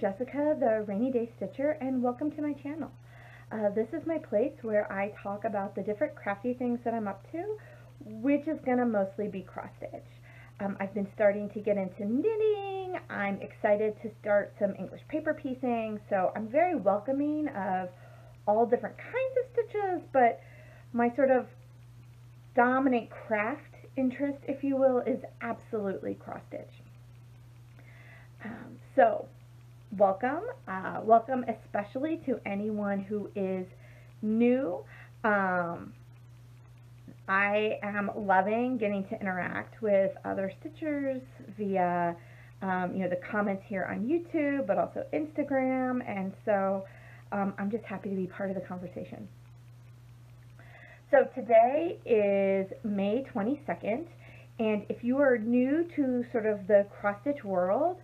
Jessica, the Rainy Day Stitcher, and welcome to my channel. Uh, this is my place where I talk about the different crafty things that I'm up to, which is going to mostly be cross stitch. Um, I've been starting to get into knitting. I'm excited to start some English paper piecing, so I'm very welcoming of all different kinds of stitches, but my sort of dominant craft interest, if you will, is absolutely cross stitch. Um, so, welcome. Uh, welcome especially to anyone who is new. Um, I am loving getting to interact with other stitchers via, um, you know, the comments here on YouTube, but also Instagram, and so um, I'm just happy to be part of the conversation. So today is May 22nd, and if you are new to sort of the cross-stitch world,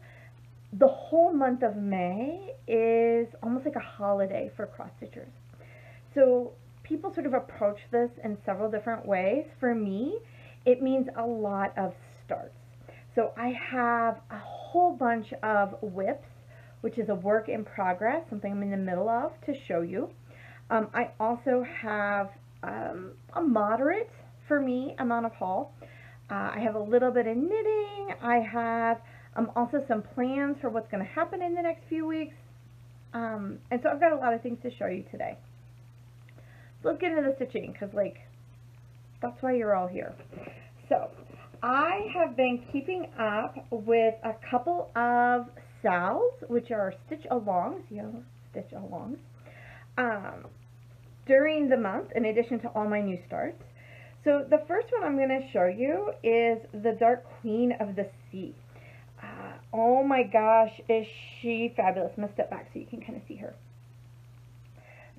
the whole month of May is almost like a holiday for cross-stitchers. So people sort of approach this in several different ways. For me, it means a lot of starts. So I have a whole bunch of whips, which is a work in progress, something I'm in the middle of to show you. Um, I also have um, a moderate, for me, amount of haul. Uh, I have a little bit of knitting. I have um, also some plans for what's going to happen in the next few weeks. Um, and so I've got a lot of things to show you today. So let's get into the stitching because like that's why you're all here. So I have been keeping up with a couple of SALs, which are stitch alongs, you know, stitch alongs, um, during the month in addition to all my new starts. So the first one I'm going to show you is the Dark Queen of the Sea. Oh my gosh, is she fabulous. I'm going to step back so you can kind of see her.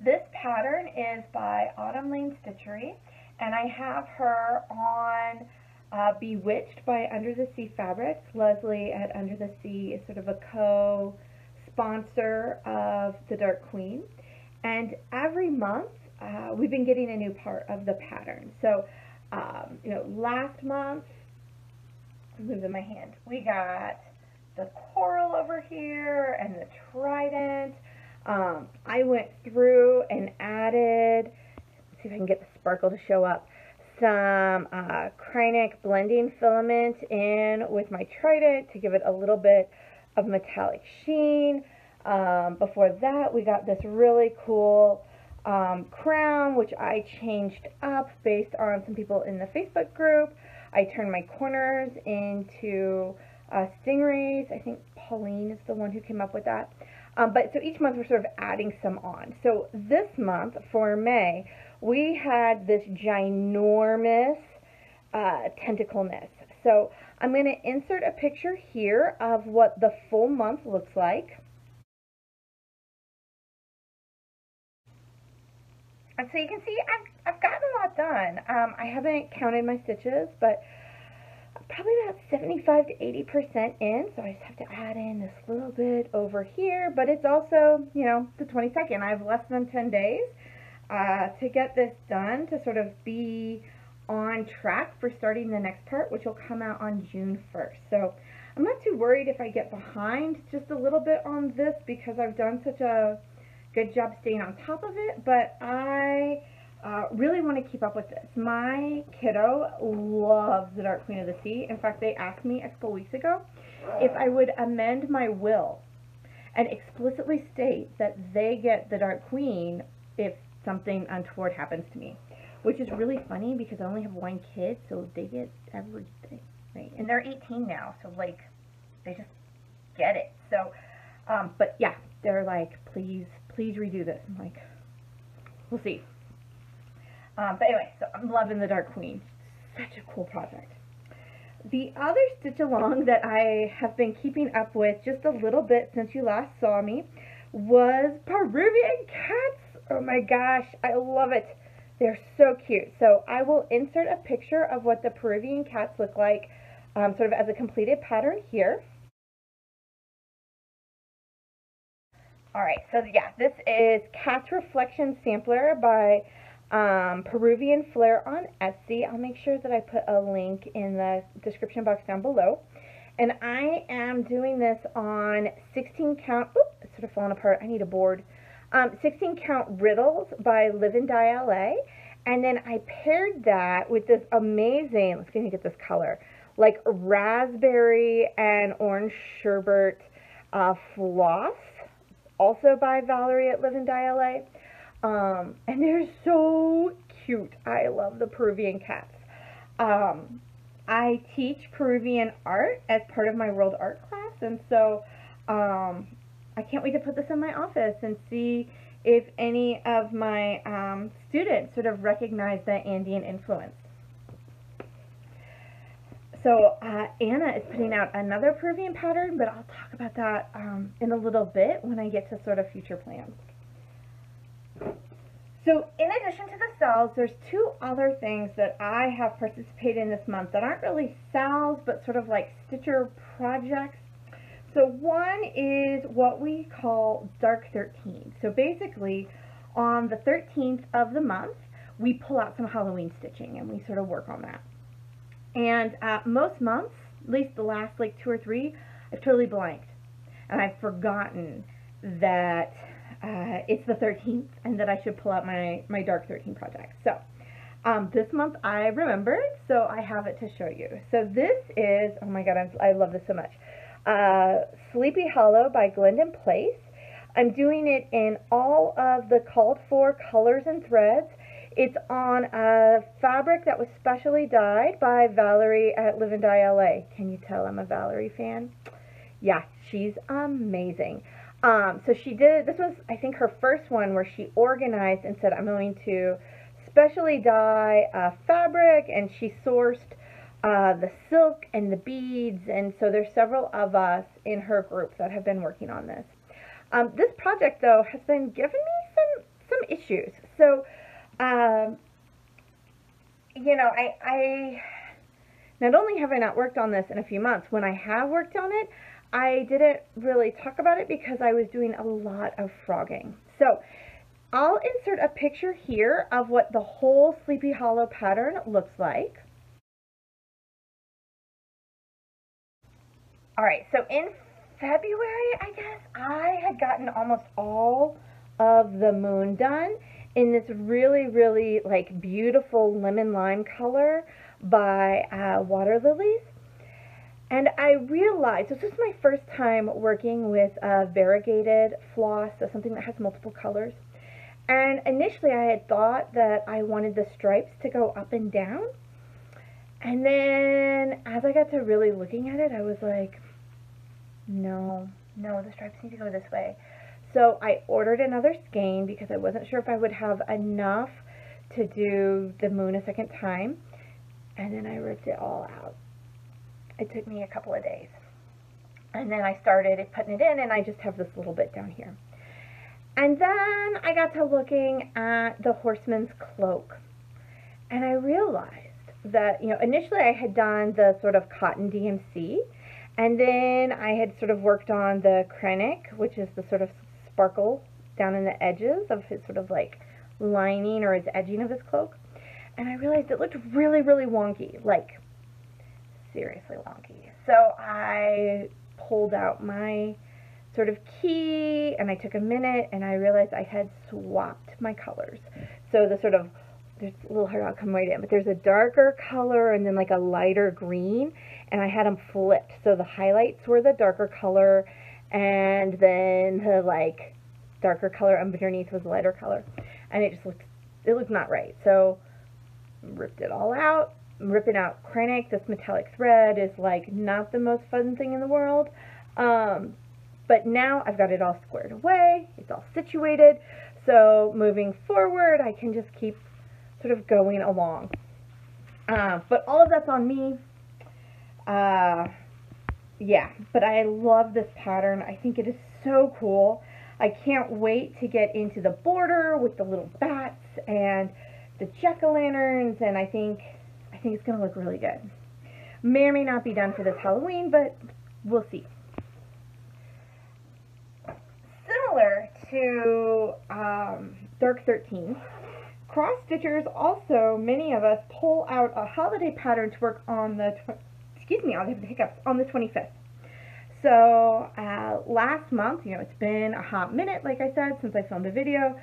This pattern is by Autumn Lane Stitchery, and I have her on uh, Bewitched by Under the Sea Fabrics. Leslie at Under the Sea is sort of a co-sponsor of the Dark Queen. And every month, uh, we've been getting a new part of the pattern. So, um, you know, last month, move in my hand. We got the coral over here and the trident. Um, I went through and added, see if I can get the sparkle to show up, some uh, Kreinik blending filament in with my trident to give it a little bit of metallic sheen. Um, before that, we got this really cool um, crown, which I changed up based on some people in the Facebook group. I turned my corners into uh, stingrays. I think Pauline is the one who came up with that. Um, but so each month we're sort of adding some on. So this month for May, we had this ginormous uh, tentacleness. So I'm going to insert a picture here of what the full month looks like. And so you can see I've, I've gotten a lot done. Um, I haven't counted my stitches, but probably about 75 to 80% in, so I just have to add in this little bit over here, but it's also, you know, the 22nd. I have less than 10 days uh, to get this done to sort of be on track for starting the next part, which will come out on June 1st. So I'm not too worried if I get behind just a little bit on this because I've done such a good job staying on top of it, but I uh, really want to keep up with this. My kiddo loves the Dark Queen of the Sea. In fact, they asked me a couple weeks ago if I would amend my will and explicitly state that they get the Dark Queen if something untoward happens to me. Which is really funny because I only have one kid, so they get everything, right? And they're 18 now, so like, they just get it. So, um, but yeah, they're like, please, please redo this. I'm like, we'll see. Um, but anyway, so I'm loving the Dark Queen. Such a cool project. The other stitch along that I have been keeping up with just a little bit since you last saw me was Peruvian cats. Oh my gosh, I love it. They're so cute. So I will insert a picture of what the Peruvian cats look like um, sort of as a completed pattern here. Alright, so yeah, this is Cats Reflection Sampler by um, Peruvian Flair on Etsy. I'll make sure that I put a link in the description box down below. And I am doing this on 16 count, oops, it's sort of falling apart, I need a board. Um, 16 count riddles by Live and Dye LA. And then I paired that with this amazing, let's see if I get this color, like raspberry and orange sherbet uh, floss, also by Valerie at Live and Dye LA. Um, and they're so cute. I love the Peruvian cats. Um, I teach Peruvian art as part of my world art class, and so um, I can't wait to put this in my office and see if any of my um, students sort of recognize the Andean influence. So uh, Anna is putting out another Peruvian pattern, but I'll talk about that um, in a little bit when I get to sort of future plans. So in addition to the SALs, there's two other things that I have participated in this month that aren't really SALs, but sort of like Stitcher projects. So one is what we call Dark 13. So basically, on the 13th of the month, we pull out some Halloween stitching and we sort of work on that. And uh, most months, at least the last like two or three, I've totally blanked. And I've forgotten that uh, it's the 13th and that I should pull out my, my Dark 13 project. So um, this month I remembered, so I have it to show you. So this is, oh my god, I'm, i love this so much. Uh, Sleepy Hollow by Glendon Place. I'm doing it in all of the called for colors and threads. It's on a fabric that was specially dyed by Valerie at Live and Dye LA. Can you tell I'm a Valerie fan? Yeah, she's amazing. Um, so she did, this was, I think, her first one where she organized and said, I'm going to specially dye a fabric, and she sourced uh, the silk and the beads, and so there's several of us in her group that have been working on this. Um, this project, though, has been giving me some, some issues. So, um, you know, I, I, not only have I not worked on this in a few months, when I have worked on it, I didn't really talk about it because I was doing a lot of frogging. So I'll insert a picture here of what the whole Sleepy Hollow pattern looks like. All right, so in February, I guess, I had gotten almost all of the moon done in this really, really like beautiful lemon lime color by uh, Water Lilies. And I realized, this was my first time working with a variegated floss, so something that has multiple colors. And initially I had thought that I wanted the stripes to go up and down. And then as I got to really looking at it, I was like, no, no, the stripes need to go this way. So I ordered another skein because I wasn't sure if I would have enough to do the moon a second time. And then I ripped it all out. It took me a couple of days. And then I started putting it in and I just have this little bit down here. And then I got to looking at the horseman's cloak. And I realized that, you know, initially I had done the sort of cotton DMC. And then I had sort of worked on the Kreinik, which is the sort of sparkle down in the edges of his sort of like lining or his edging of his cloak. And I realized it looked really, really wonky. Like, seriously wonky. So I pulled out my sort of key and I took a minute and I realized I had swapped my colors. So the sort of, there's a little hard, I'll come right in, but there's a darker color and then like a lighter green and I had them flipped. So the highlights were the darker color and then the like darker color underneath was the lighter color. And it just looked, it looked not right. So ripped it all out, ripping out Kreinik, this metallic thread is like not the most fun thing in the world. Um, but now I've got it all squared away, it's all situated, so moving forward I can just keep sort of going along. Uh, but all of that's on me. Uh, yeah, but I love this pattern. I think it is so cool. I can't wait to get into the border with the little bats and the jack-o'-lanterns, and I think think it's going to look really good. May or may not be done for this Halloween, but we'll see. Similar to um, Dark 13, cross stitchers also, many of us pull out a holiday pattern to work on the, excuse me, I'll have the hiccups, on the 25th. So uh, last month, you know, it's been a hot minute, like I said, since I filmed a video.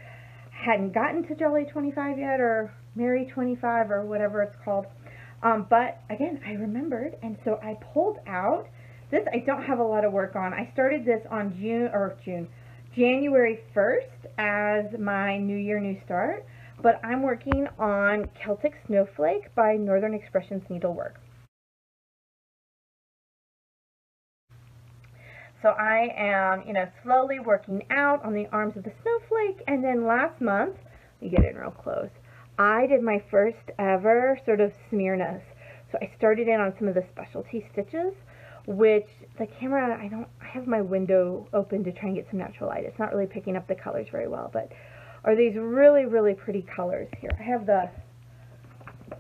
Hadn't gotten to Jolly 25 yet, or Merry 25, or whatever it's called. Um, but again, I remembered, and so I pulled out this. I don't have a lot of work on. I started this on June or June, January 1st as my New Year, New Start. But I'm working on Celtic Snowflake by Northern Expressions Needlework. So I am, you know, slowly working out on the arms of the snowflake. And then last month, let me get in real close, I did my first ever sort of Smyrnas. So I started in on some of the specialty stitches, which the camera, I don't, I have my window open to try and get some natural light. It's not really picking up the colors very well, but are these really, really pretty colors here. I have the,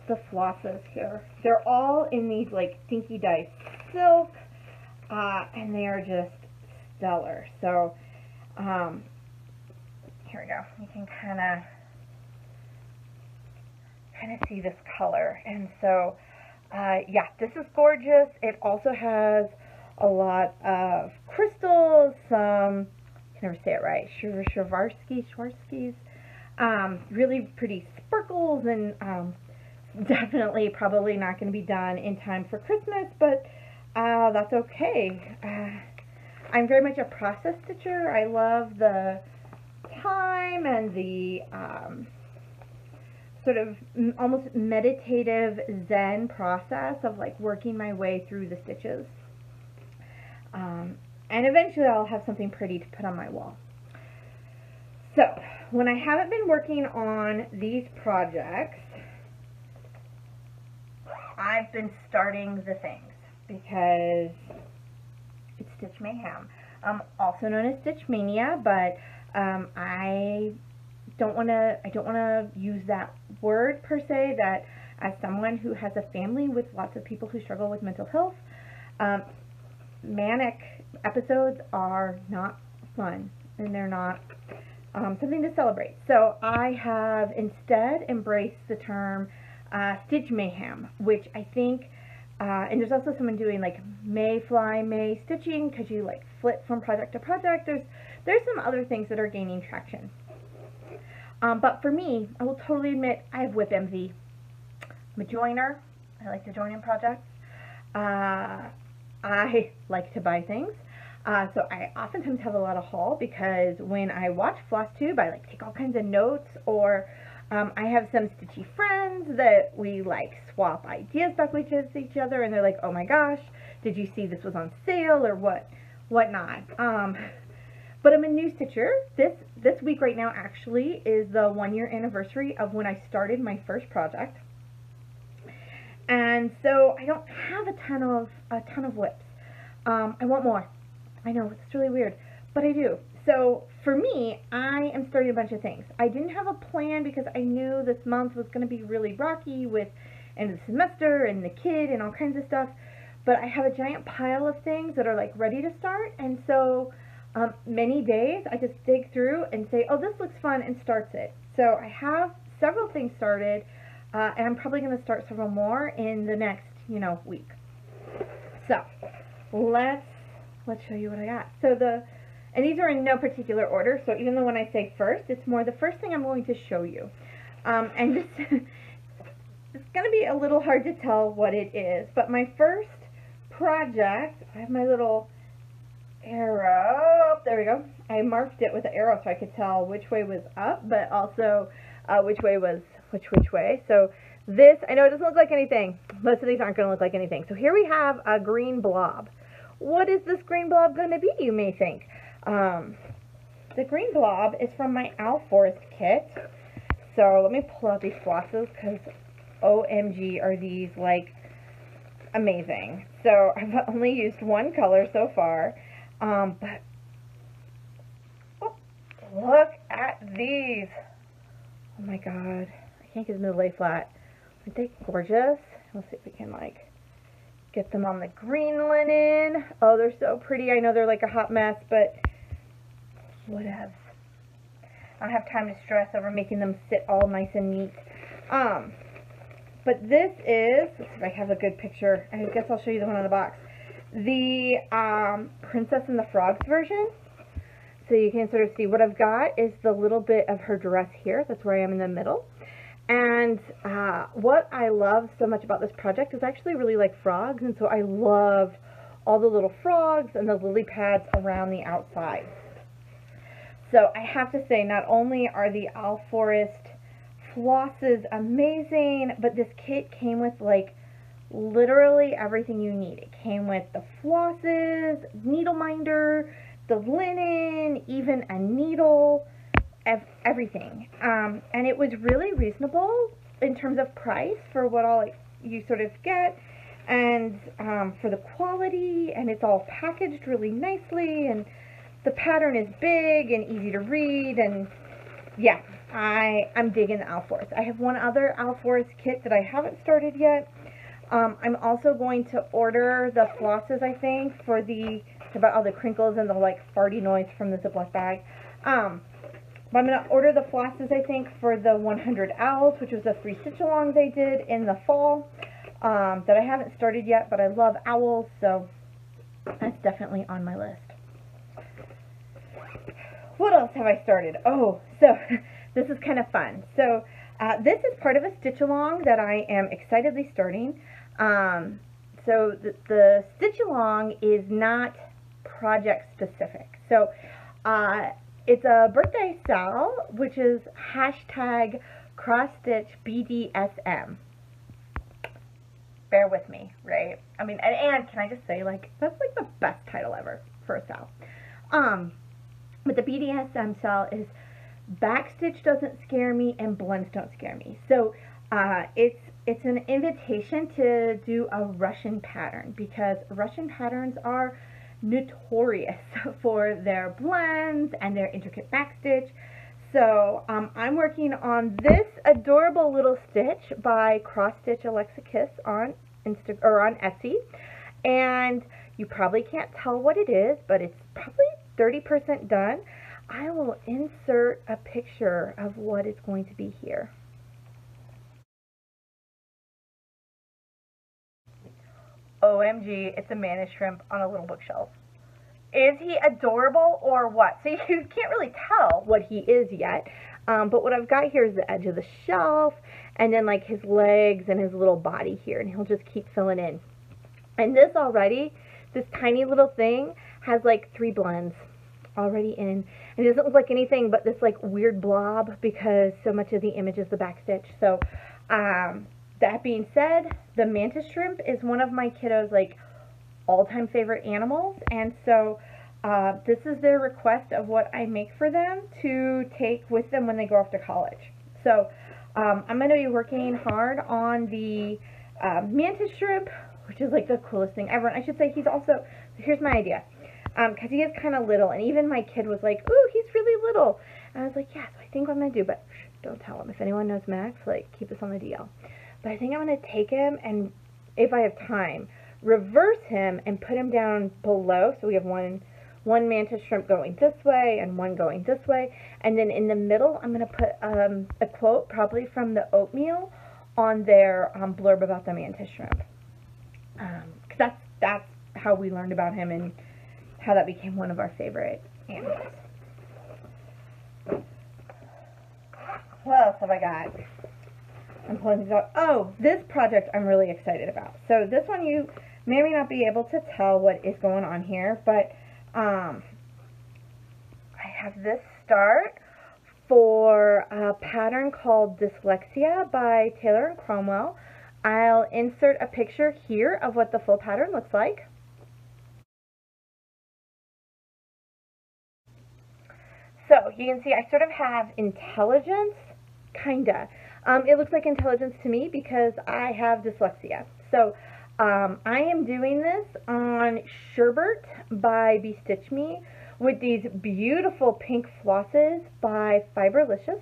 the flosses here. They're all in these like Dinky-Dyes silk uh, and they are just stellar. So, um, here we go. You can kind of kind of see this color. And so, uh, yeah, this is gorgeous. It also has a lot of crystals, some, I can never say it right, Shavarsky, Schwarsky's, um, really pretty sparkles and um, definitely probably not going to be done in time for Christmas, but uh, that's okay. Uh, I'm very much a process stitcher. I love the time and the um, sort of almost meditative zen process of like working my way through the stitches. Um, and eventually I'll have something pretty to put on my wall. So, when I haven't been working on these projects, I've been starting the things because it's Stitch Mayhem, also known as Stitch Mania, but um, I don't want to I don't want to use that word per se. That as someone who has a family with lots of people who struggle with mental health, um, manic episodes are not fun and they're not um, something to celebrate. So I have instead embraced the term uh, Stitch Mayhem, which I think uh, and there's also someone doing like May fly May stitching because you like flip from project to project. There's there's some other things that are gaining traction. Um, but for me, I will totally admit I have envy. I'm a joiner. I like to join in projects. Uh, I like to buy things. Uh, so I oftentimes have a lot of haul because when I watch FlossTube, I like take all kinds of notes or um, I have some stitchy friends that we like swap ideas back with each other, and they're like, "Oh my gosh, did you see this was on sale or what, whatnot?" Um, but I'm a new stitcher. This this week right now actually is the one year anniversary of when I started my first project, and so I don't have a ton of a ton of whips. Um, I want more. I know it's really weird, but I do. So for me, I am starting a bunch of things. I didn't have a plan because I knew this month was going to be really rocky with end of the semester and the kid and all kinds of stuff. But I have a giant pile of things that are like ready to start. And so um, many days I just dig through and say, oh, this looks fun and starts it. So I have several things started uh, and I'm probably going to start several more in the next, you know, week. So let's, let's show you what I got. So the and these are in no particular order, so even though when I say first, it's more the first thing I'm going to show you. Um, and this it's going to be a little hard to tell what it is, but my first project, I have my little arrow, there we go. I marked it with an arrow so I could tell which way was up, but also uh, which way was which which way. So this, I know it doesn't look like anything. Most of these aren't going to look like anything. So here we have a green blob. What is this green blob going to be, you may think? Um, the green blob is from my Forest kit. So let me pull out these flosses because OMG are these like amazing. So I've only used one color so far. Um, but oh, look at these. Oh my god. I can't get them to lay flat. Aren't they gorgeous? Let's see if we can like get them on the green linen. Oh, they're so pretty. I know they're like a hot mess, but whatever. I don't have time to stress over making them sit all nice and neat. Um, but this is, let's see if I have a good picture, I guess I'll show you the one on the box. The um, Princess and the Frogs version. So you can sort of see what I've got is the little bit of her dress here. That's where I am in the middle. And uh, what I love so much about this project is I actually really like frogs, and so I loved all the little frogs and the lily pads around the outside. So I have to say, not only are the Alforist flosses amazing, but this kit came with like literally everything you need. It came with the flosses, needle minder, the linen, even a needle, ev everything. Um, and it was really reasonable in terms of price for what all you sort of get and um, for the quality and it's all packaged really nicely and the pattern is big and easy to read and yeah I, I'm digging the Alforist. I have one other Alforist kit that I haven't started yet. Um, I'm also going to order the flosses, I think, for the, about all the crinkles and the, like, farty noise from the Ziploc bag. Um, but I'm going to order the flosses, I think, for the 100 Owls, which was a free stitch-along they did in the fall, um, that I haven't started yet, but I love owls, so that's definitely on my list. What else have I started? Oh, so this is kind of fun. So uh, this is part of a stitch along that I am excitedly starting. Um, so the, the stitch along is not project specific. So uh, it's a birthday sale, which is hashtag cross stitch BDSM. Bear with me, right? I mean, and, and can I just say, like, that's like the best title ever for a SAL. Um, but the BDSM SAL is backstitch doesn't scare me and blends don't scare me. So uh, it's it's an invitation to do a Russian pattern because Russian patterns are notorious for their blends and their intricate backstitch. So um, I'm working on this adorable little stitch by Cross Stitch Alexa Kiss on Insta or on Etsy, and you probably can't tell what it is, but it's probably 30% done. I will insert a picture of what it's going to be here. OMG, it's a mantis shrimp on a little bookshelf. Is he adorable or what? So you can't really tell what he is yet. Um, but what I've got here is the edge of the shelf and then like his legs and his little body here. And he'll just keep filling in. And this already, this tiny little thing has like three blends already in. And it doesn't look like anything but this like weird blob because so much of the image is the back stitch. So um, that being said, the mantis shrimp is one of my kiddos like all-time favorite animals. And so uh, this is their request of what I make for them to take with them when they go off to college. So um, I'm going to be working hard on the uh, mantis shrimp, which is like the coolest thing ever. And I should say he's also, here's my idea because um, he is kind of little, and even my kid was like, "Ooh, he's really little," and I was like, "Yeah, so I think what I'm gonna do, but shh, don't tell him. If anyone knows Max, like, keep this on the DL." But I think I'm gonna take him and, if I have time, reverse him and put him down below. So we have one one mantis shrimp going this way and one going this way, and then in the middle, I'm gonna put um, a quote, probably from the oatmeal, on their um, blurb about the mantis shrimp. Um, cause that's that's how we learned about him and how that became one of our favorite animals. What else have I got? I'm pulling these out. Oh, this project I'm really excited about. So this one you may or may not be able to tell what is going on here, but um, I have this start for a pattern called Dyslexia by Taylor and Cromwell. I'll insert a picture here of what the full pattern looks like. So you can see I sort of have intelligence, kinda. Um, it looks like intelligence to me because I have dyslexia. So um, I am doing this on Sherbert by Bestitch Me with these beautiful pink flosses by Fiberlicious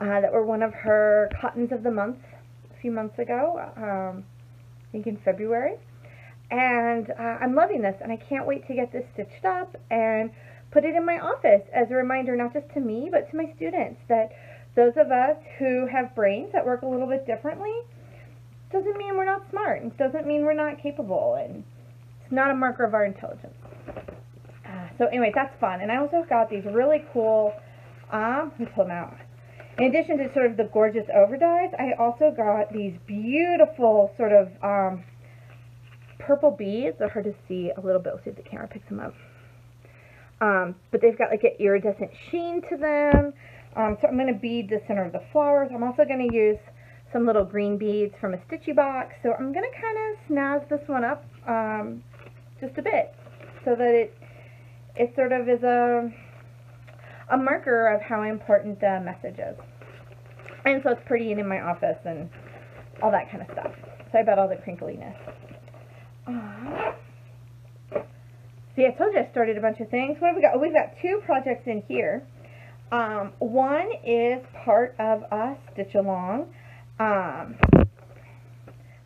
uh, that were one of her cottons of the month a few months ago, um, I think in February. And uh, I'm loving this and I can't wait to get this stitched up and put it in my office as a reminder, not just to me, but to my students, that those of us who have brains that work a little bit differently, doesn't mean we're not smart. It doesn't mean we're not capable. And it's not a marker of our intelligence. Uh, so anyway, that's fun. And I also got these really cool, um, let me pull them out. In addition to sort of the gorgeous overdyes, I also got these beautiful sort of um, purple beads. They're hard to see a little bit. We'll see if the camera picks them up. Um, but they've got like an iridescent sheen to them. Um, so I'm going to bead the center of the flowers. I'm also going to use some little green beads from a Stitchy box. So I'm going to kind of snazz this one up um, just a bit so that it it sort of is a a marker of how important the message is. And so it's pretty and in my office and all that kind of stuff. Sorry about all the crinkliness. Uh, see, I told you I started a bunch of things. What have we got? Oh, we've got two projects in here. Um, one is part of a Stitch Along. Um,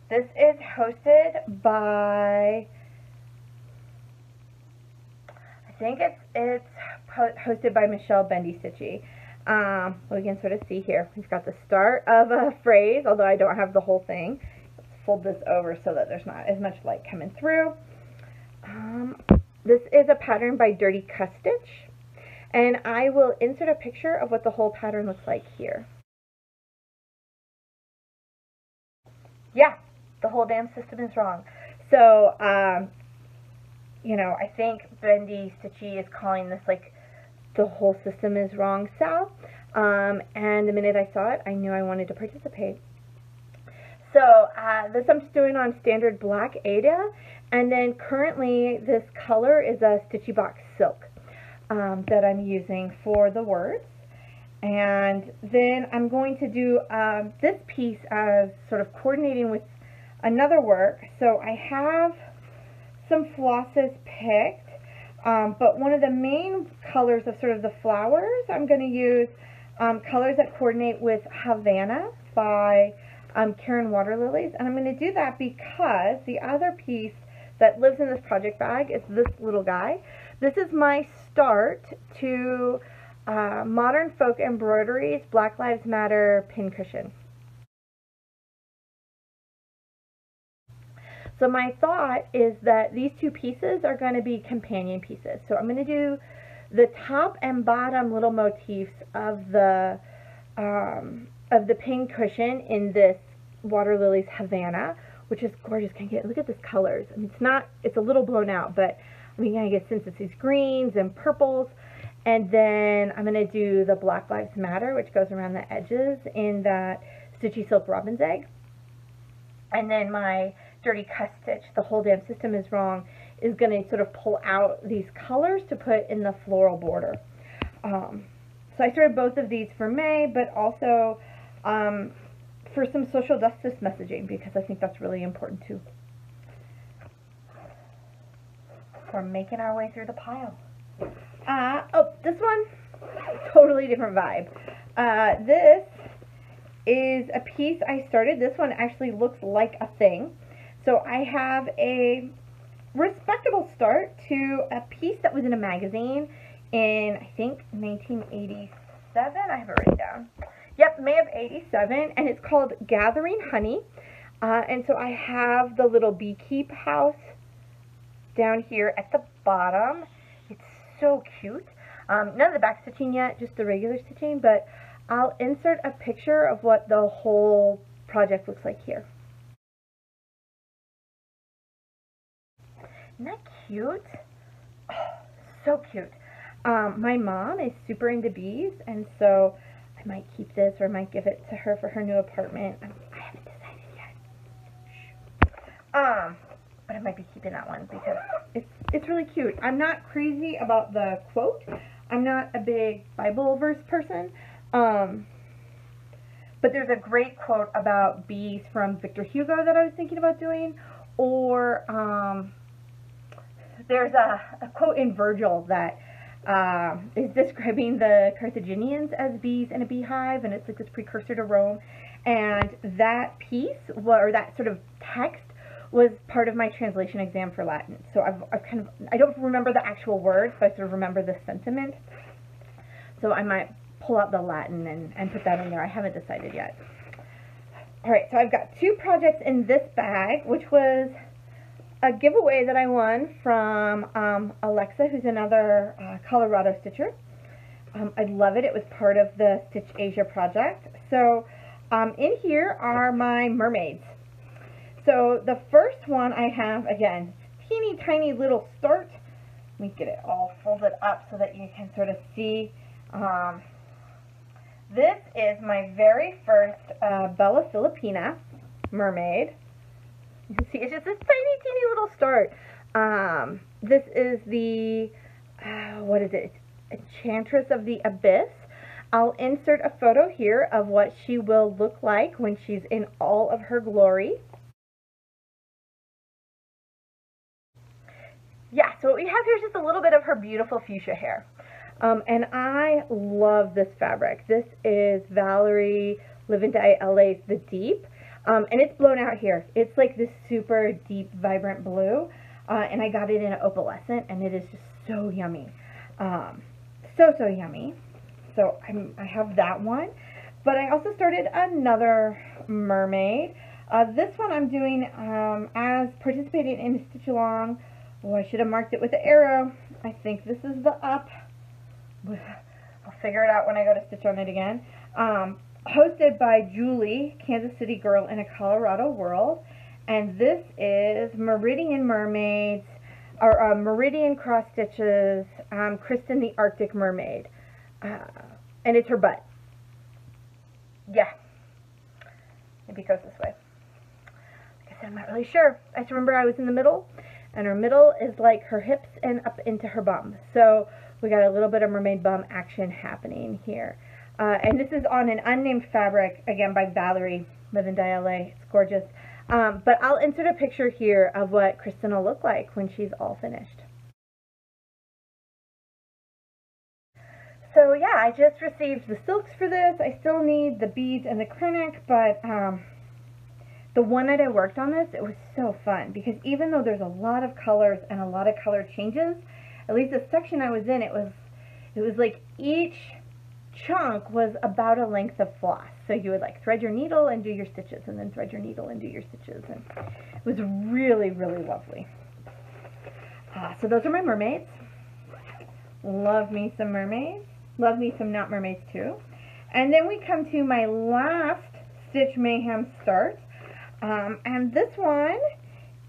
this is hosted by, I think it's it's hosted by Michelle Bendy Stitchy. Um, you can sort of see here, we've got the start of a phrase, although I don't have the whole thing. Let's fold this over so that there's not as much light coming through. Um, this is a pattern by Dirty Cuss Stitch, and I will insert a picture of what the whole pattern looks like here. Yeah, the whole damn system is wrong. So, um, you know, I think Bendy Stitchy is calling this like the whole system is wrong, Sal. Um, and the minute I saw it, I knew I wanted to participate. So uh, this I'm doing on standard black Aida, and then currently this color is a Stitchy Box Silk um, that I'm using for the words. And then I'm going to do um, this piece as sort of coordinating with another work. So I have some flosses picked um, but one of the main colors of sort of the flowers, I'm going to use um, colors that coordinate with Havana by um, Caron Waterlilies. And I'm going to do that because the other piece that lives in this project bag is this little guy. This is my start to uh, Modern Folk Embroidery's Black Lives Matter pincushion. So my thought is that these two pieces are going to be companion pieces. So I'm going to do the top and bottom little motifs of the um, of the pin cushion in this Water Lilies Havana, which is gorgeous. Can get look at this colors. I mean, it's not it's a little blown out, but I mean, I get these greens and purples. And then I'm going to do the Black Lives Matter, which goes around the edges in that Stitchy Silk Robin's Egg. And then my dirty cuss stitch, the whole damn system is wrong, is going to sort of pull out these colors to put in the floral border. Um, so I started both of these for May, but also um, for some social justice messaging because I think that's really important too. We're making our way through the pile. Uh, oh, this one, totally different vibe. Uh, this is a piece I started. This one actually looks like a thing. So I have a respectable start to a piece that was in a magazine in, I think, 1987. I have it written down. Yep, May of 87, and it's called Gathering Honey. Uh, and so I have the little beekeep house down here at the bottom. It's so cute. Um, none of the back stitching yet, just the regular stitching, but I'll insert a picture of what the whole project looks like here. Isn't that cute? Oh, so cute. Um, my mom is super into bees, and so I might keep this or I might give it to her for her new apartment. I haven't decided yet. Um, but I might be keeping that one because it's it's really cute. I'm not crazy about the quote. I'm not a big Bible verse person. Um, but there's a great quote about bees from Victor Hugo that I was thinking about doing, or um, there's a, a quote in Virgil that uh, is describing the Carthaginians as bees in a beehive, and it's like this precursor to Rome. And that piece, or that sort of text, was part of my translation exam for Latin. So I've, I've kind of, I don't remember the actual words, but I sort of remember the sentiment. So I might pull out the Latin and, and put that in there. I haven't decided yet. All right, so I've got two projects in this bag, which was a giveaway that I won from um, Alexa, who's another uh, Colorado stitcher. Um, I love it. It was part of the Stitch Asia project. So um, in here are my mermaids. So the first one I have, again, teeny tiny little start. Let me get it all folded up so that you can sort of see. Um, this is my very first uh, Bella Filipina mermaid. You can see it's just this tiny, teeny little start. Um, this is the, uh, what is it? Enchantress of the Abyss. I'll insert a photo here of what she will look like when she's in all of her glory. Yeah, so what we have here is just a little bit of her beautiful fuchsia hair. Um, and I love this fabric. This is Valerie Dye LA's The Deep. Um, and it's blown out here. It's like this super deep, vibrant blue. Uh, and I got it in an opalescent, and it is just so yummy. Um, so, so yummy. So I'm, I have that one. But I also started another mermaid. Uh, this one I'm doing um, as participating in a Stitch Along. Oh, I should have marked it with the arrow. I think this is the up. I'll figure it out when I go to Stitch on it again. Um, hosted by Julie, Kansas City Girl in a Colorado World. And this is Meridian Mermaids, or uh, Meridian Cross Stitches, um, Kristín the Arctic Mermaid. Uh, and it's her butt. Yeah. Maybe it goes this way. I said, I'm not really sure. I just remember I was in the middle, and her middle is like her hips and up into her bum. So we got a little bit of mermaid bum action happening here. Uh, and this is on an unnamed fabric, again by Valerie, Live Dye LA. It's gorgeous. Um, but I'll insert a picture here of what Kristín will look like when she's all finished. So yeah, I just received the silks for this. I still need the beads and the Kreinik, but um, the one that I worked on this, it was so fun because even though there's a lot of colors and a lot of color changes, at least the section I was in, it was, it was like each chunk was about a length of floss. So you would like thread your needle and do your stitches and then thread your needle and do your stitches. And it was really, really lovely. Uh, so those are my mermaids. Love me some mermaids. Love me some not mermaids too. And then we come to my last Stitch Mayhem start. Um, and this one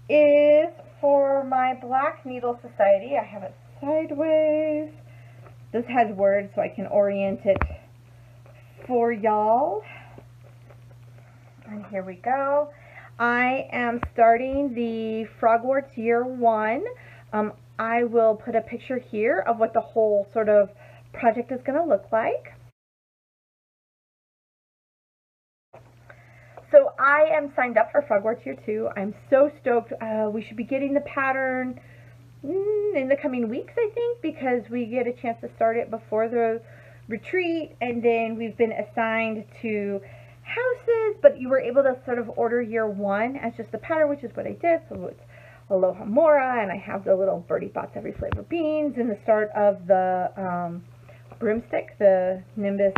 is for my Black Needle Society. I have it sideways. This has words so I can orient it for y'all. And here we go. I am starting the Frogwarts Year 1. Um, I will put a picture here of what the whole sort of project is going to look like. So I am signed up for Frogwarts Year 2. I'm so stoked. Uh, we should be getting the pattern Mm, in the coming weeks, I think, because we get a chance to start it before the retreat, and then we've been assigned to houses, but you were able to sort of order year one as just the pattern, which is what I did. So it's Alohomora, and I have the little Bertie Bott's Every Flavor beans, and the start of the um, broomstick, the Nimbus,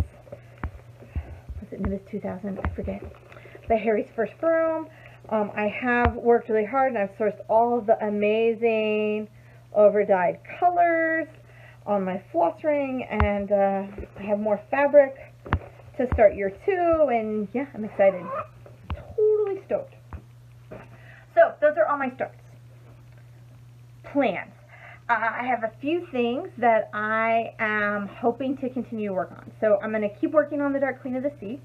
was it Nimbus 2000? I forget. The Harry's First Broom. Um, I have worked really hard, and I've sourced all of the amazing over dyed colors on my floss ring and uh, I have more fabric to start year two and yeah I'm excited. Totally stoked. So those are all my starts. Plans. Uh, I have a few things that I am hoping to continue to work on. So I'm going to keep working on the Dark Queen of the Sea.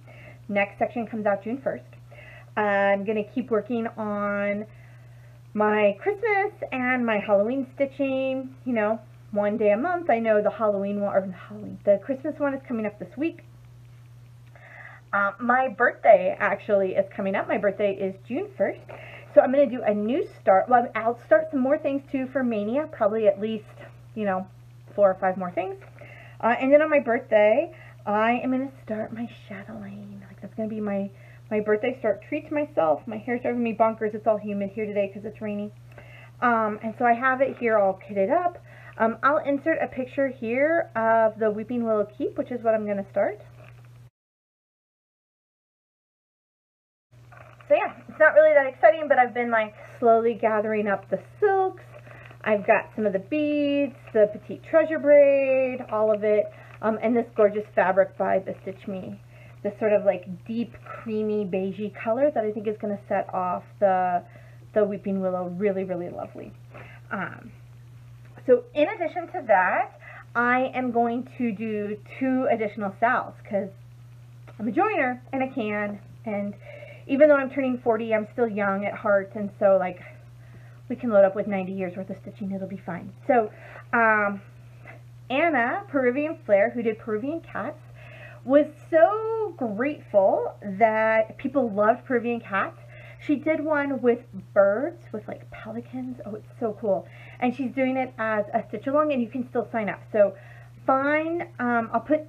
Next section comes out June 1st I'm going to keep working on my Christmas and my Halloween stitching, you know, one day a month. I know the Halloween one, or the Halloween, the Christmas one is coming up this week. Uh, my birthday actually is coming up. My birthday is June 1st. So I'm going to do a new start. Well, I'll start some more things too for Mania, probably at least, you know, four or five more things. Uh, and then on my birthday, I am going to start my chatelaine. Like that's going to be my my birthday start treat to myself. My hair's driving me bonkers. It's all humid here today because it's rainy. Um, and so I have it here all kitted up. Um, I'll insert a picture here of the Weeping Willow Keep, which is what I'm going to start. So yeah, it's not really that exciting, but I've been like slowly gathering up the silks. I've got some of the beads, the petite treasure braid, all of it, um, and this gorgeous fabric by Bestitch Me. This sort of like deep, creamy, beigey color that I think is going to set off the, the Weeping Willow really, really lovely. Um, so in addition to that, I am going to do two additional SALs because I'm a joiner and I can. And even though I'm turning 40, I'm still young at heart. And so like we can load up with 90 years worth of stitching. It'll be fine. So um, Anna, Peruvian Flair, who did Peruvian Cats, was so grateful that people loved Peruvian Cats. She did one with birds, with like pelicans. Oh, it's so cool and she's doing it as a stitch along and you can still sign up. So find, um, I'll put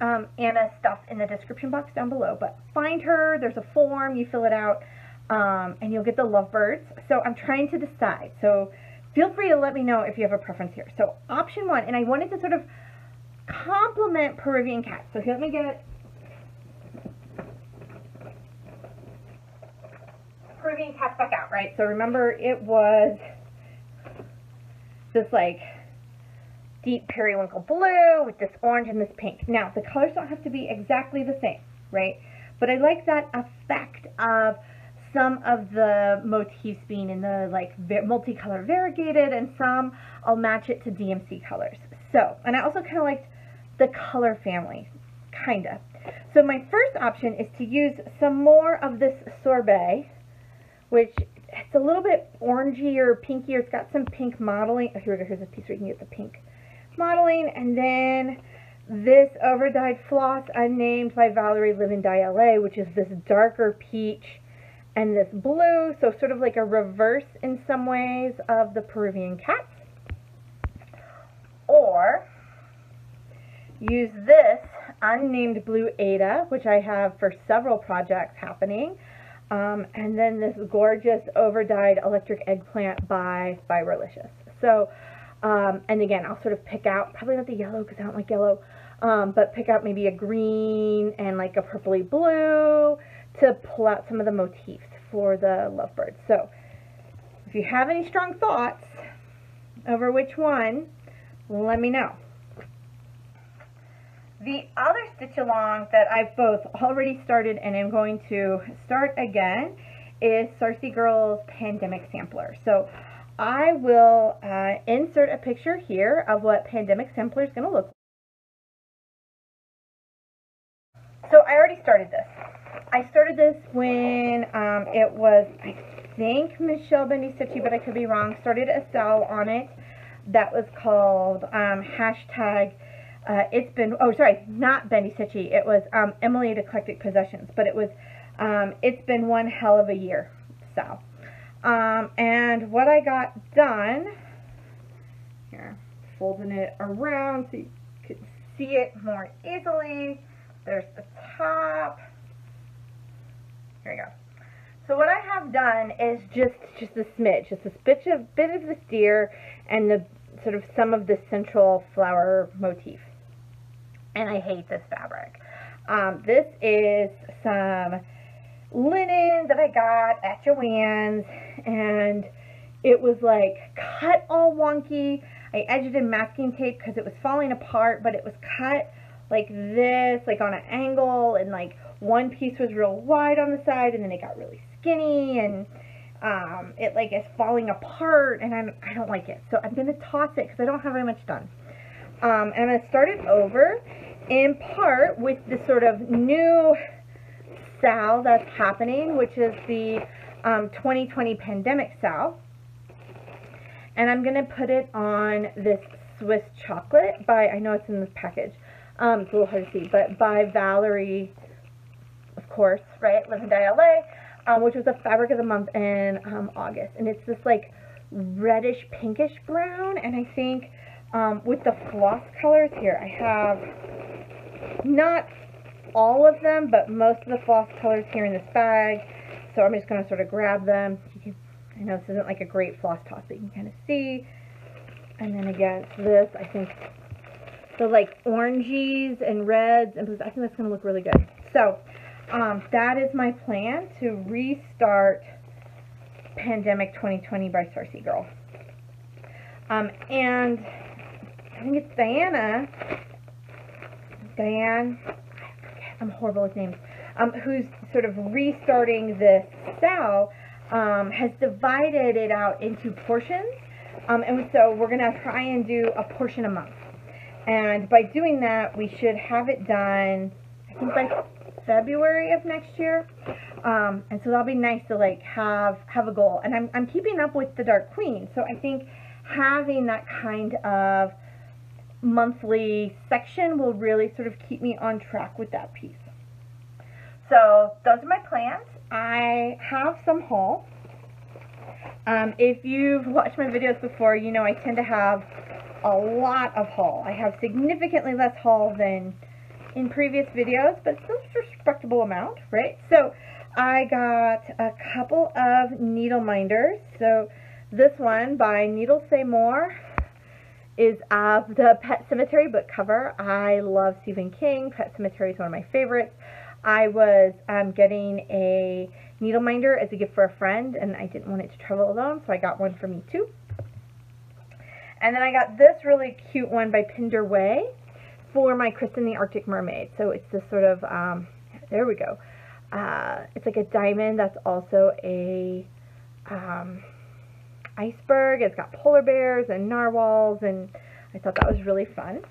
um, Anna's stuff in the description box down below, but find her, there's a form, you fill it out, um, and you'll get the lovebirds. So I'm trying to decide. So feel free to let me know if you have a preference here. So option one, and I wanted to sort of complement Peruvian cats. So here, let me get it. Peruvian cats back out, right? So remember it was this like deep periwinkle blue with this orange and this pink. Now, the colors don't have to be exactly the same, right? But I like that effect of some of the motifs being in the like multicolor variegated and some I'll match it to DMC colors. So, and I also kind of liked the color family, kind of. So my first option is to use some more of this sorbet, which it's a little bit orangey or pinkier. It's got some pink modeling. Oh, here we go. Here's a piece where you can get the pink modeling. And then this overdyed floss unnamed by Valerie Live and Dye LA, which is this darker peach and this blue. So sort of like a reverse in some ways of the Peruvian cats. Or use this unnamed blue Aida, which I have for several projects happening. Um, and then this gorgeous overdyed electric eggplant by, by Rolicious. So, um, and again, I'll sort of pick out, probably not the yellow because I don't like yellow, um, but pick out maybe a green and like a purpley blue to pull out some of the motifs for the lovebird. So, if you have any strong thoughts over which one, let me know. The other stitch along that I've both already started and am going to start again is Sarcy Girls Pandemic Sampler. So I will uh, insert a picture here of what Pandemic Sampler is going to look like. So I already started this. I started this when um, it was, I think, Michelle Bendy Stitchy, but I could be wrong, started a SAL on it that was called um, hashtag uh, it's been, oh, sorry, not Bendy Stitchy. It was um, Emily at Eclectic Possessions, but it was, um, it's been one hell of a year. So, um, and what I got done, here, folding it around so you can see it more easily. There's the top. Here we go. So what I have done is just just a smidge, just a bit of bit of the steer and the sort of some of the central flower motif and I hate this fabric. Um, this is some linen that I got at Joann's, and it was like cut all wonky. I edged it in masking tape because it was falling apart, but it was cut like this, like on an angle, and like one piece was real wide on the side, and then it got really skinny, and um, it like is falling apart, and I'm, I don't like it. So I'm going to toss it because I don't have very much done. Um, and I'm going to start it over in part with the sort of new SAL that's happening, which is the um, 2020 pandemic SAL. And I'm going to put it on this Swiss chocolate by, I know it's in this package, um, it's a little hard to see, but by Valerie, of course, right, Live and Dye LA, um, which was a fabric of the month in um, August. And it's this like reddish pinkish brown, and I think um, with the floss colors here, I have not all of them, but most of the floss colors here in this bag. So I'm just going to sort of grab them. Can, I know this isn't like a great floss toss, but you can kind of see. And then against this, I think the like oranges and reds and blues, I think that's going to look really good. So um, that is my plan to restart Pandemic 2020 by Sarcy Girl. Um, and I think it's Diana, Diane, I'm horrible with names, um, who's sort of restarting the SAL, um, has divided it out into portions. Um, and so we're going to try and do a portion a month. And by doing that, we should have it done, I think by February of next year. Um, and so that'll be nice to like have have a goal. And I'm, I'm keeping up with the Dark Queen. So I think having that kind of monthly section will really sort of keep me on track with that piece. So those are my plans. I have some haul. Um, if you've watched my videos before, you know I tend to have a lot of haul. I have significantly less haul than in previous videos, but still a respectable amount, right? So I got a couple of needle minders. So this one by Needle Say More is of the Pet Sematary book cover. I love Stephen King. Pet Sematary is one of my favorites. I was um, getting a needle minder as a gift for a friend, and I didn't want it to travel alone, so I got one for me too. And then I got this really cute one by Pinder Way for my Kristín the Arctic Mermaid. So it's this sort of, um, there we go. Uh, it's like a diamond that's also a um, iceberg. It's got polar bears and narwhals, and I thought that was really fun.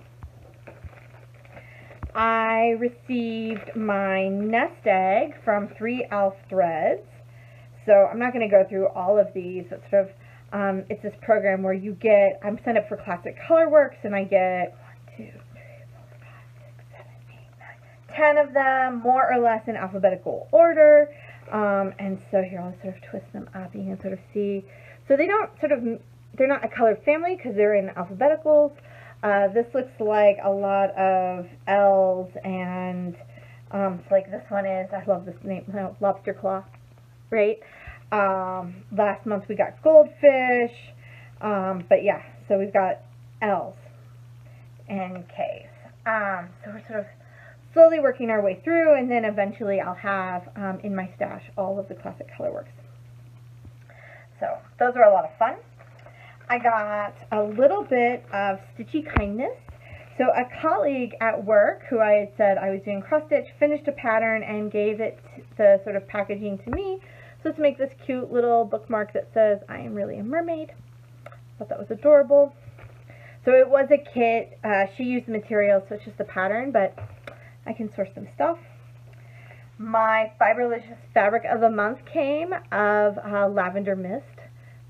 I received my nest egg from 3 Elf Threads. So I'm not going to go through all of these. It's sort of, um, it's this program where you get, I'm signed up for Classic Colorworks, and I get 1, 2, 3, 4, 5, 6, 7, 8, 9, 10 of them, more or less in alphabetical order. Um, and so here I'll sort of twist them up. You can sort of see. So they don't sort of, they're not a colored family because they're in alphabeticals. Uh, this looks like a lot of L's and um, like this one is, I love this name, Lobster Claw, right? Um, last month we got Goldfish, um, but yeah, so we've got L's and K's. Um, so we're sort of slowly working our way through, and then eventually I'll have um, in my stash all of the classic colorworks. So those are a lot of fun. I got a little bit of Stitchy Kindness. So a colleague at work who I had said I was doing cross stitch finished a pattern and gave it the sort of packaging to me so to make this cute little bookmark that says I am really a mermaid. Thought that was adorable. So it was a kit. Uh, she used the material so it's just the pattern but I can source some stuff. My Fiberlicious Fabric of the Month came of uh, Lavender Mist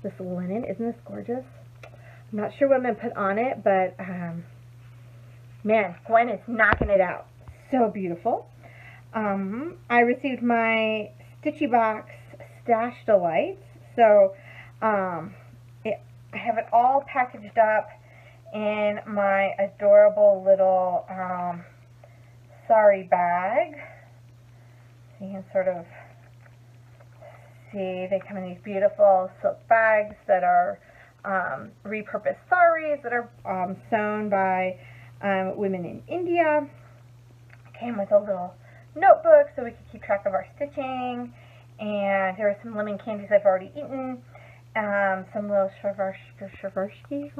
this linen. Isn't this gorgeous? I'm not sure what I'm going to put on it, but um, man, Gwen is knocking it out. So beautiful. Um, I received my Stitchy Box Stash Delights. So um, it, I have it all packaged up in my adorable little um, sari bag. You can sort of see they come in these beautiful silk bags that are um, repurposed saris that are um, sewn by um, women in India. Came with a little notebook so we could keep track of our stitching. And there are some lemon candies I've already eaten. Um, some little Swarovski,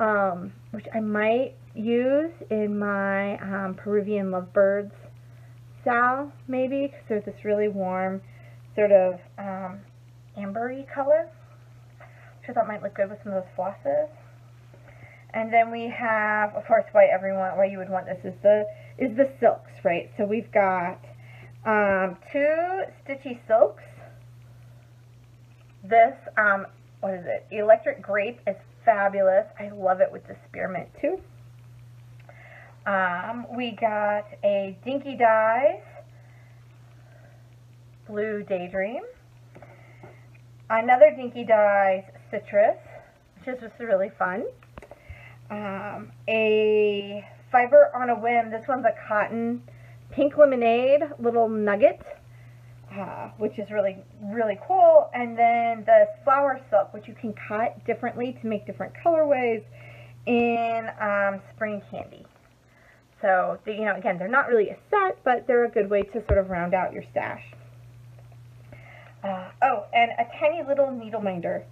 um, which I might use in my um, Peruvian lovebirds style, maybe, because there's this really warm sort of um, ambery color, which I thought might look good with some of those flosses. And then we have, of course, why everyone, why you would want this is the is the silks, right? So we've got um, two stitchy silks. This, um, what is it? Electric Grape is fabulous. I love it with the spearmint too. Um, we got a Dinky-Dyes Blue Daydream. Another Dinky-Dyes Citrus, which is just really fun. Um, a Fiber on a Whim. This one's a cotton pink lemonade little nugget, uh, which is really, really cool. And then the Flower Silk, which you can cut differently to make different colorways in um, Spring Candy. So, you know, again, they're not really a set, but they're a good way to sort of round out your stash. Uh, oh, and a tiny little needle minder.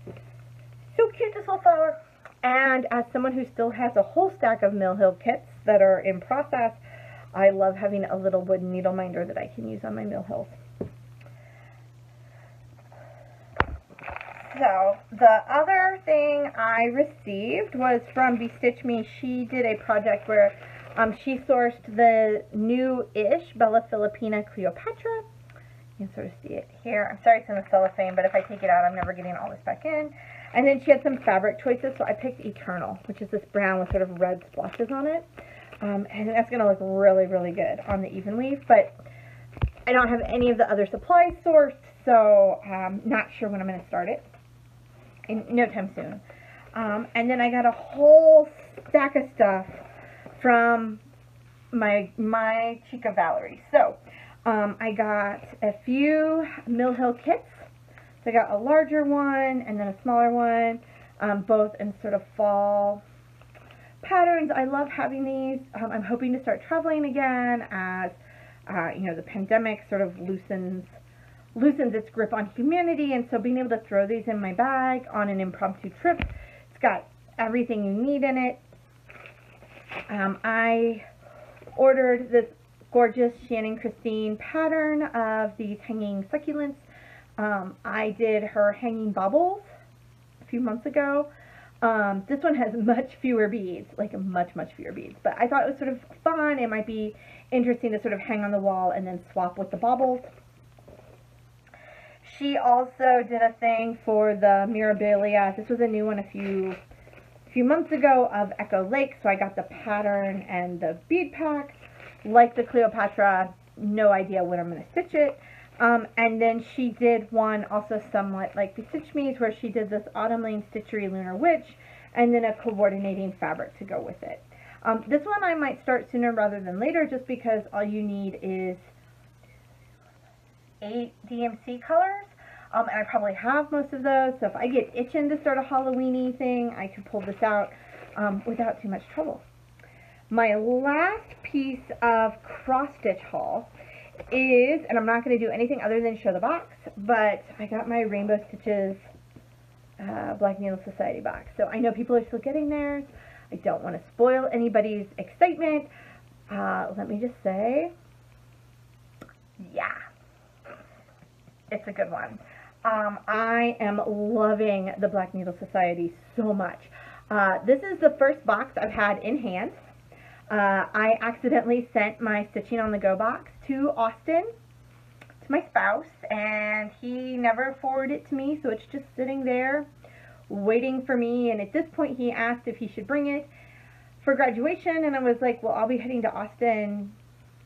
So cute, this little flower. And as someone who still has a whole stack of Mill Hill kits that are in process, I love having a little wooden needle minder that I can use on my Mill Hills. So, the other thing I received was from Bestitch Me. She did a project where um, she sourced the new-ish Bella Filipina Cleopatra. You can sort of see it here. I'm sorry it's in the cellophane, but if I take it out, I'm never getting all this back in. And then she had some fabric choices, so I picked Eternal, which is this brown with sort of red splotches on it. Um, and that's going to look really, really good on the even weave, but I don't have any of the other supplies sourced, so I'm not sure when I'm going to start it. In no time soon. Um, and then I got a whole stack of stuff from my my Chica Valerie. So um, I got a few Mill Hill kits. So I got a larger one and then a smaller one, um, both in sort of fall patterns. I love having these. Um, I'm hoping to start traveling again as uh, you know the pandemic sort of loosens loosens its grip on humanity, and so being able to throw these in my bag on an impromptu trip, it's got everything you need in it. Um, I ordered this gorgeous Shannon Christine pattern of these hanging succulents. Um, I did her hanging bubbles a few months ago. Um, this one has much fewer beads, like much, much fewer beads. But I thought it was sort of fun. It might be interesting to sort of hang on the wall and then swap with the baubles. She also did a thing for the Mirabilia. This was a new one a few few months ago of Echo Lake, so I got the pattern and the bead pack. Like the Cleopatra, no idea when I'm going to stitch it. Um, and then she did one also somewhat like the Stitch Me's where she did this Autumn Lane Stitchery Lunar Witch and then a coordinating fabric to go with it. Um, this one I might start sooner rather than later just because all you need is eight DMC colors. Um, and I probably have most of those, so if I get itching to start a Halloweeny thing, I can pull this out um, without too much trouble. My last piece of cross-stitch haul is, and I'm not going to do anything other than show the box, but I got my Rainbow Stitches uh, Black Needle Society box. So I know people are still getting theirs. I don't want to spoil anybody's excitement. Uh, let me just say, yeah, it's a good one. Um, I am loving the Black Needle Society so much. Uh, this is the first box I've had in hand. Uh, I accidentally sent my Stitching on the Go box to Austin, to my spouse, and he never forwarded it to me, so it's just sitting there waiting for me, and at this point he asked if he should bring it for graduation, and I was like, well, I'll be heading to Austin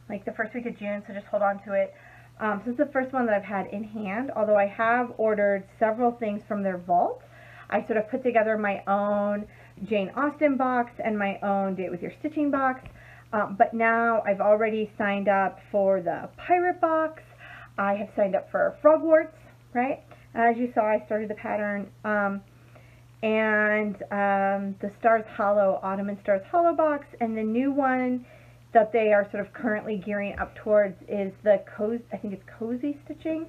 like the first week of June, so just hold on to it. Um, so this is the first one that I've had in hand, although I have ordered several things from their vault. I sort of put together my own Jane Austen box and my own Date With Your Stitching box, um, but now I've already signed up for the Pirate box. I have signed up for Frogwarts, right? As you saw, I started the pattern. Um, and um, the Stars Hollow, Autumn and Stars Hollow box, and the new one that they are sort of currently gearing up towards is the cozy, I think it's cozy stitching.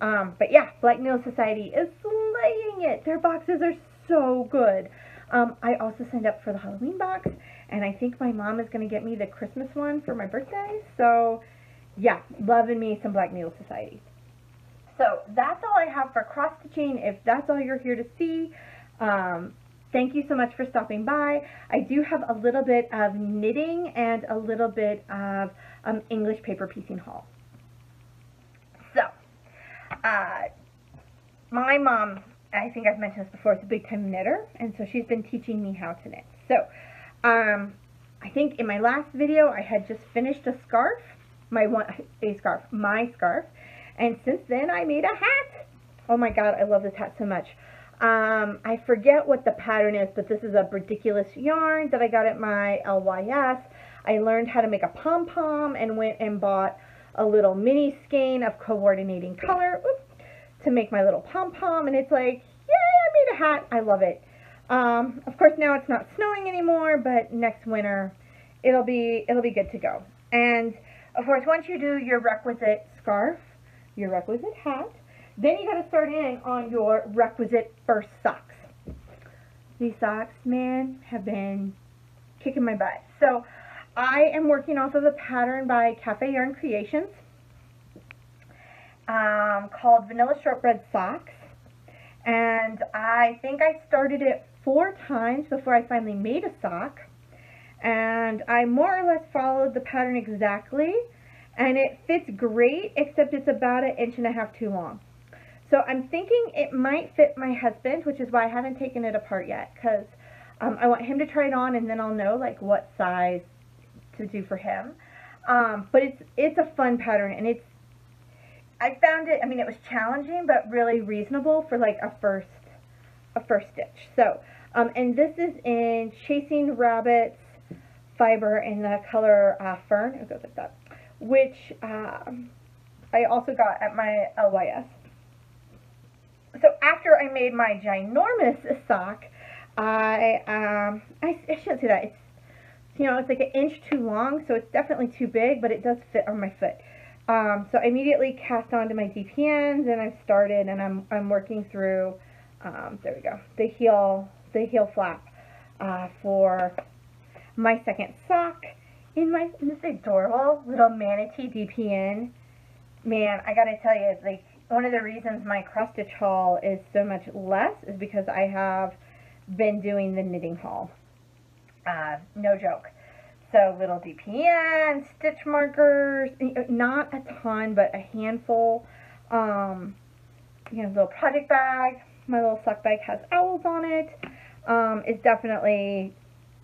Um, but yeah, Black Needle Society is slaying it. Their boxes are so good. Um, I also signed up for the Halloween box, and I think my mom is going to get me the Christmas one for my birthday. So yeah, loving me some Black Needle Society. So that's all I have for cross stitching. If that's all you're here to see, um, Thank you so much for stopping by. I do have a little bit of knitting and a little bit of um, English paper piecing haul. So, uh, my mom, I think I've mentioned this before, is a big time knitter, and so she's been teaching me how to knit. So, um, I think in my last video I had just finished a scarf, my one, a scarf, my scarf, and since then I made a hat. Oh my god, I love this hat so much. Um, I forget what the pattern is, but this is a ridiculous yarn that I got at my LYS. I learned how to make a pom-pom and went and bought a little mini skein of coordinating color to make my little pom-pom. And it's like, yay, I made a hat. I love it. Um, of course, now it's not snowing anymore, but next winter it'll be it'll be good to go. And of course, once you do your requisite scarf, your requisite hat, then you got to start in on your requisite first socks. These socks, man, have been kicking my butt. So I am working off of a pattern by Cafe Yarn Creations um, called Vanilla Shortbread Socks. And I think I started it four times before I finally made a sock. And I more or less followed the pattern exactly. And it fits great, except it's about an inch and a half too long. So I'm thinking it might fit my husband, which is why I haven't taken it apart yet. Because um, I want him to try it on and then I'll know like what size to do for him. Um, but it's it's a fun pattern and it's I found it, I mean, it was challenging, but really reasonable for like a first, a first stitch. So, um, and this is in Chasing Rabbits fiber in the color uh, Fern. It goes like that, which um, I also got at my LYS. So after I made my ginormous sock, I, um, I, I shouldn't say that. It's, you know, it's like an inch too long, so it's definitely too big, but it does fit on my foot. Um, so I immediately cast onto my DPNs and I've started and I'm, I'm working through, um, there we go, the heel, the heel flap uh, for my second sock in my in this adorable little manatee DPN. Man, I gotta tell you, it's like one of the reasons my cross haul is so much less is because I have been doing the knitting haul. Uh, no joke. So little DPN, stitch markers, not a ton, but a handful. Um, you know, little project bag. My little sock bag has owls on it. Um, it's definitely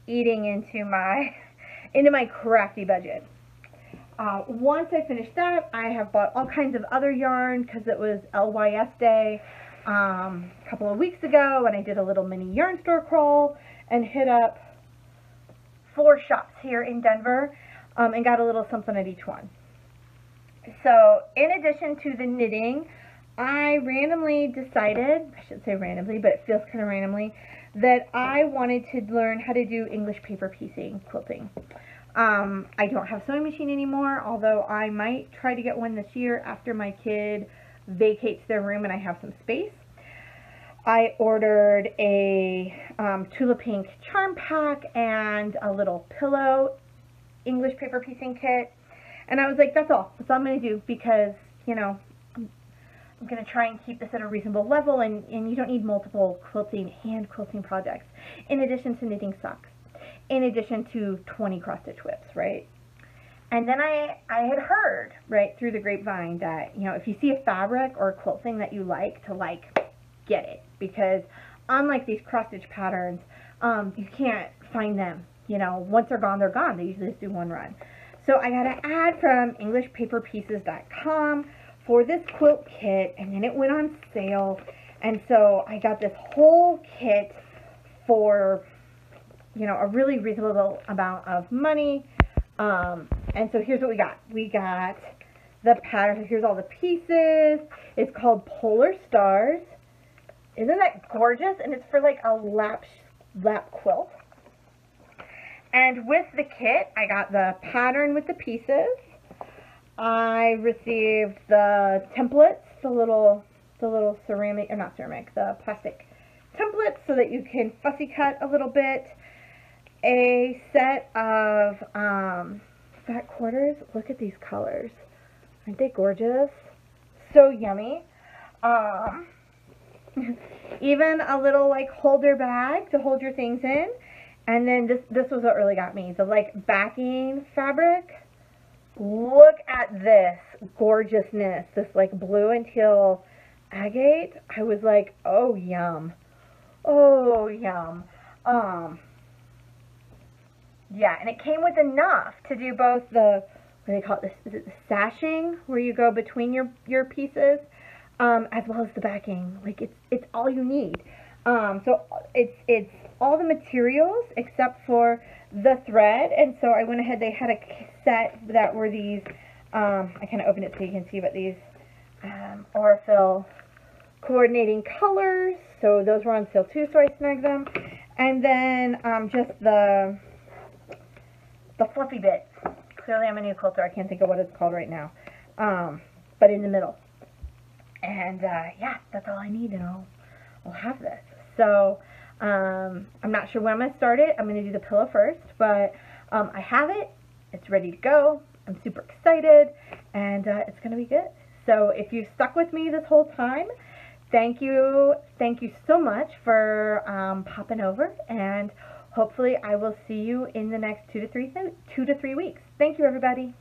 eating into my into my crafty budget. Uh, once I finished that, I have bought all kinds of other yarn because it was LYS day um, a couple of weeks ago, and I did a little mini yarn store crawl and hit up four shops here in Denver um, and got a little something at each one. So in addition to the knitting, I randomly decided, I should say randomly, but it feels kind of randomly, that I wanted to learn how to do English paper piecing quilting. Um, I don't have a sewing machine anymore, although I might try to get one this year after my kid vacates their room and I have some space. I ordered a um, Tula Pink charm pack and a little pillow English paper piecing kit. And I was like, that's all. That's all I'm going to do because, you know, I'm, I'm going to try and keep this at a reasonable level and, and you don't need multiple quilting, hand quilting projects in addition to knitting socks, in addition to 20 cross stitch WIPs, right? And then I, I had heard, right, through the grapevine that, you know, if you see a fabric or a quilt thing that you like, to like, get it because unlike these cross stitch patterns, um, you can't find them. You know, once they're gone, they're gone. They usually just do one run. So I got an ad from EnglishPaperPieces.com for this quilt kit, and then it went on sale. And so I got this whole kit for, you know, a really reasonable amount of money. Um, and so here's what we got. We got the pattern. Here's all the pieces. It's called Polar Stars. Isn't that gorgeous? And it's for like a lap, lap quilt. And with the kit, I got the pattern with the pieces. I received the templates, the little, the little ceramic, or not ceramic, the plastic templates so that you can fussy cut a little bit. A set of um, fat quarters. Look at these colors. Aren't they gorgeous? So yummy. Um, even a little like holder bag to hold your things in. And then this, this was what really got me. The like backing fabric. Look at this gorgeousness. This like blue and teal agate. I was like, oh yum. Oh yum. Um, yeah, and it came with enough to do both the, what do they call it, this, is it the sashing, where you go between your, your pieces, um, as well as the backing. Like it's it's all you need. Um, so it's it's all the materials except for the thread. And so I went ahead. They had a set that were these. Um, I kind of opened it so you can see, but these um, Aurifil coordinating colors. So those were on sale too. So I snagged them. And then um, just the the fluffy bit. Clearly I'm a new quilter. I can't think of what it's called right now. Um, but in the middle. And uh, yeah, that's all I need and I'll, I'll have this. So um, I'm not sure when I'm going to start it. I'm going to do the pillow first, but um, I have it. It's ready to go. I'm super excited and uh, it's going to be good. So if you've stuck with me this whole time, thank you. Thank you so much for um, popping over and hopefully I will see you in the next two to three two to three weeks. Thank you everybody.